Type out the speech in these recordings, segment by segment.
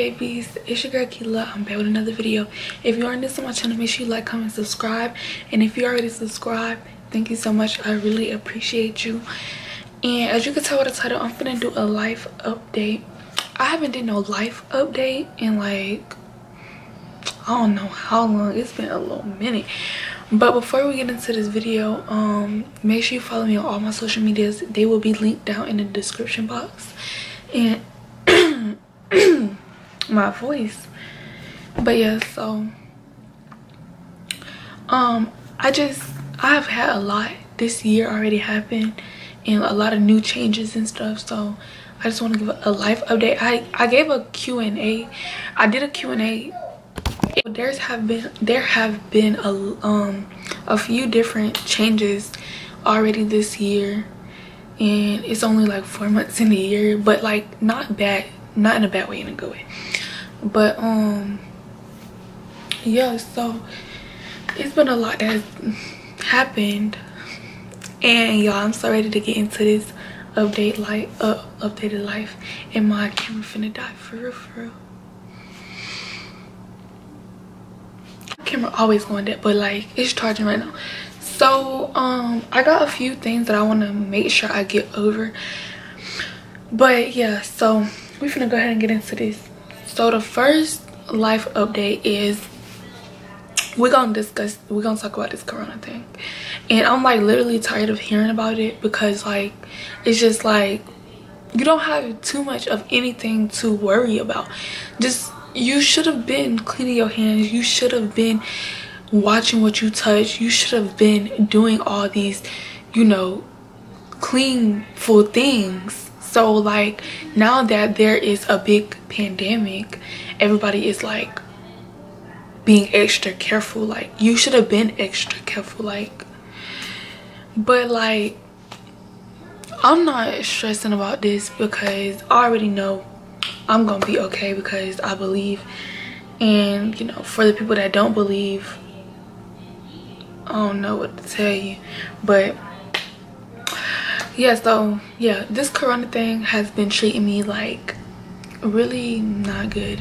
babies. It's your girl Keela I'm back with another video. If you are new to my channel make sure you like comment subscribe. And if you already subscribed thank you so much. I really appreciate you. And as you can tell by the title I'm gonna do a life update. I haven't did no life update in like I don't know how long. It's been a little minute. But before we get into this video um make sure you follow me on all my social medias. They will be linked down in the description box. And my voice. But yeah so um i just i've had a lot this year already happened and a lot of new changes and stuff so i just want to give a life update. I i gave a q&a i did a q&a there's have been there have been a um a few different changes already this year and it's only like four months in the year but like not bad not in a bad way in a good way but um yeah so it's been a lot that has happened. And y'all i'm so ready to get into this update life uh, updated life. And my camera finna die for real for real? Camera always going dead but like it's charging right now. So um i got a few things that i want to make sure i get over. But yeah so we're gonna go ahead and get into this so the first life update is we're gonna discuss we're gonna talk about this corona thing. And i'm like literally tired of hearing about it because like it's just like you don't have too much of anything to worry about. Just you should have been cleaning your hands. You should have been watching what you touch. You should have been doing all these you know cleanful things so like now that there is a big pandemic everybody is like being extra careful. Like you should have been extra careful like but like i'm not stressing about this because i already know i'm gonna be okay because i believe. And you know for the people that don't believe I don't know what to tell you. But yeah so yeah this corona thing has been treating me like really not good.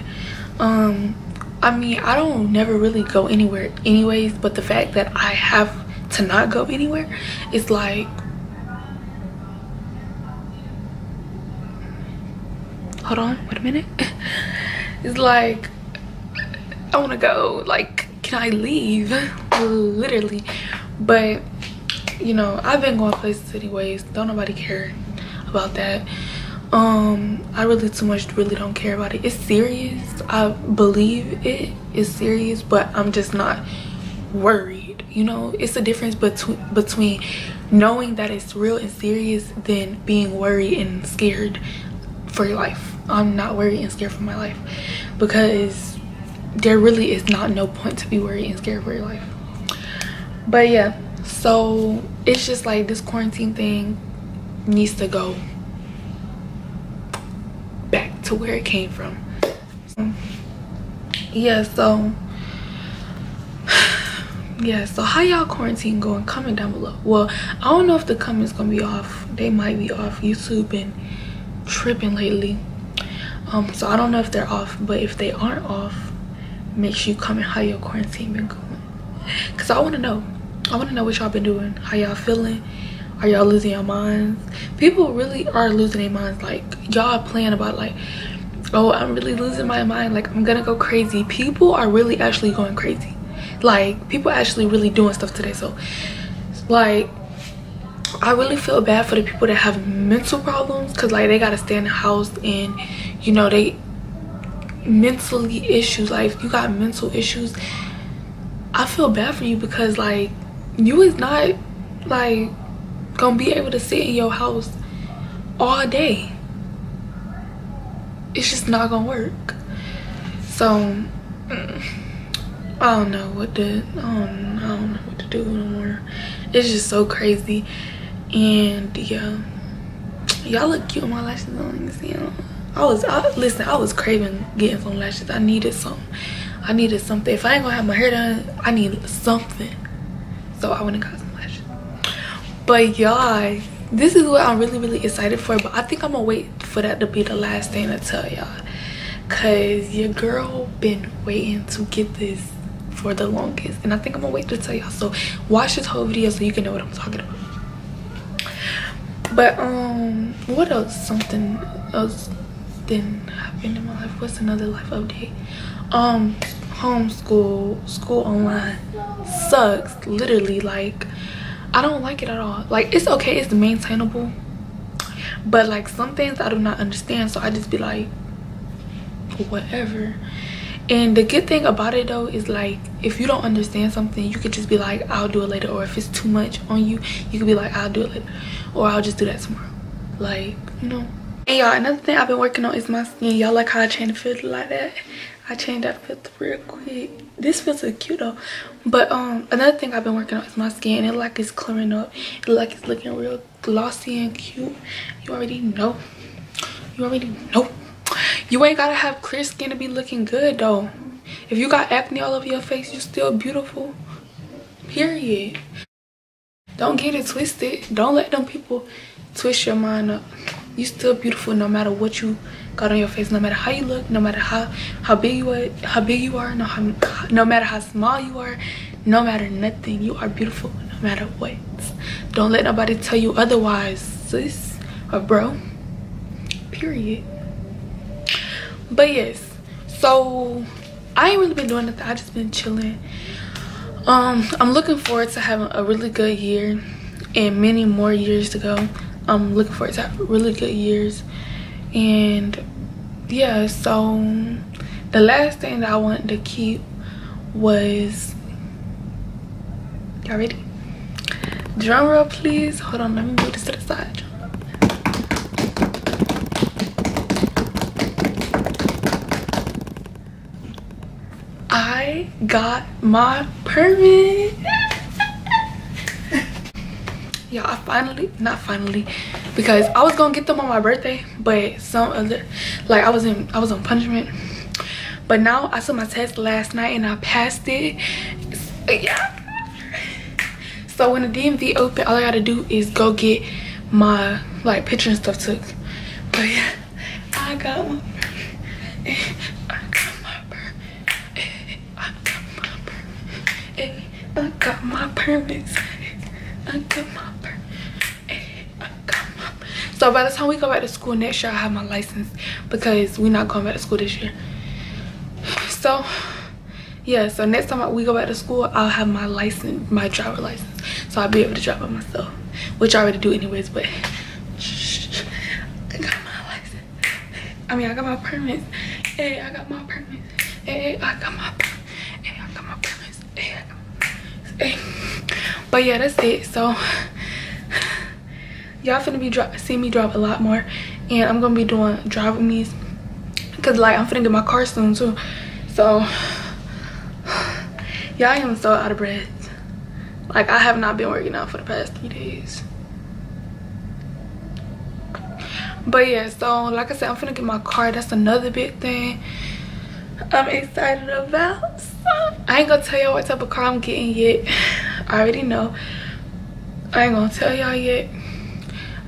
Um I mean I don't never really go anywhere anyways but the fact that I have to not go anywhere is like hold on wait a minute. It's like I want to go like can I leave? Literally. But you know I've been going places anyways. Don't nobody care about that. Um I really too much really don't care about it. It's serious. I believe it is serious but I'm just not worried you know? It's a difference between between knowing that it's real and serious than being worried and scared for your life. I'm not worried and scared for my life because there really is not no point to be worried and scared for your life. But yeah so it's just like this quarantine thing needs to go back to where it came from. Yeah so yeah so how y'all quarantine going? Comment down below. Well i don't know if the comments gonna be off. They might be off. Youtube been tripping lately. Um so i don't know if they're off but if they aren't off make sure you comment how your quarantine been going. Because i want to know i want to know what y'all been doing. How y'all feeling? Are y'all losing your minds? People really are losing their minds. Like y'all playing about like oh i'm really losing my mind. Like i'm gonna go crazy. People are really actually going crazy. Like people actually really doing stuff today. So like i really feel bad for the people that have mental problems because like they gotta stay in the house and you know they mentally issues. Like you got mental issues i feel bad for you because like you is not like gonna be able to sit in your house all day. It's just not gonna work. So mm, i don't know what to I don't, I don't know what to do anymore it's just so crazy. And yeah. Y'all look cute my lashes on you see I was I, listen I was craving getting some lashes. I needed some. I needed something. If I ain't gonna have my hair done I need something so I got some lashes but y'all this is what I'm really really excited for but I think I'm gonna wait for that to be the last thing to tell y'all. Because your girl been waiting to get this for the longest and i think i'm gonna wait to tell y'all. So watch this whole video so you can know what i'm talking about. But um what else? Something else didn't happen in my life? What's another life update? Um homeschool school online sucks literally like i don't like it at all. Like it's okay it's maintainable but like some things i do not understand so i just be like whatever. And the good thing about it though is like if you don't understand something you could just be like i'll do it later or if it's too much on you you could be like i'll do it later or i'll just do that tomorrow like you know. And y'all another thing i've been working on is my skin. Y'all like how i changed the filter like that i changed filter real quick. This feels filter cute though. But um another thing i've been working on is my skin. It like it's clearing up. It like it's looking real glossy and cute. You already know. You already know. You ain't gotta have clear skin to be looking good though. If you got acne all over your face you're still beautiful. Period. Don't get it twisted. Don't let them people twist your mind up. You still beautiful no matter what you on your face no matter how you look no matter how how big you are how big you are no how, no matter how small you are no matter nothing you are beautiful no matter what don't let nobody tell you otherwise sis. Or bro period but yes so i ain't really been doing nothing. I just been chilling. Um i'm looking forward to having a really good year and many more years to go i'm looking forward to have really good years and yeah so the last thing that i wanted to keep was y'all ready? Drum roll please. Hold on let me move this to the side. I got my permit. yeah, I finally, not finally, because I was gonna get them on my birthday, but some other, like I was in, I was on punishment. But now I took my test last night and I passed it. Yeah. So when the DMV open, all I gotta do is go get my like picture and stuff took. But yeah, I got one. I got my permits. I got my So by the time we go back to school next year, I have my license because we're not going back to school this year. So yeah, so next time we go back to school, I'll have my license, my driver license. So I'll be able to drive by myself, which I already do anyways, but I got my license. I mean, I got my permits. Hey, I got my permits. Hey, I got my, hey, I got my. Hey, I got my. Hey. but yeah that's it so y'all finna be drop see me drop a lot more and i'm gonna be doing driving me's because like i'm finna get my car soon too so i am so out of breath like i have not been working out for the past three days but yeah so like i said i'm finna get my car that's another big thing i'm excited about I ain't gonna tell y'all what type of car I'm getting yet. I already know. I ain't gonna tell y'all yet.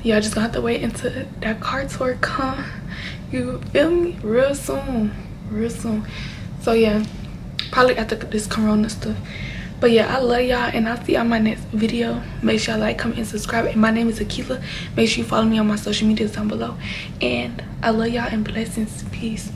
Y'all just gonna have to wait until that car tour come. You feel me? Real soon. Real soon. So yeah, probably after this corona stuff. But yeah, I love y'all and I'll see y'all my next video. Make sure y'all like, comment, and subscribe. And my name is Akilah. Make sure you follow me on my social medias down below. And I love y'all and blessings. Peace.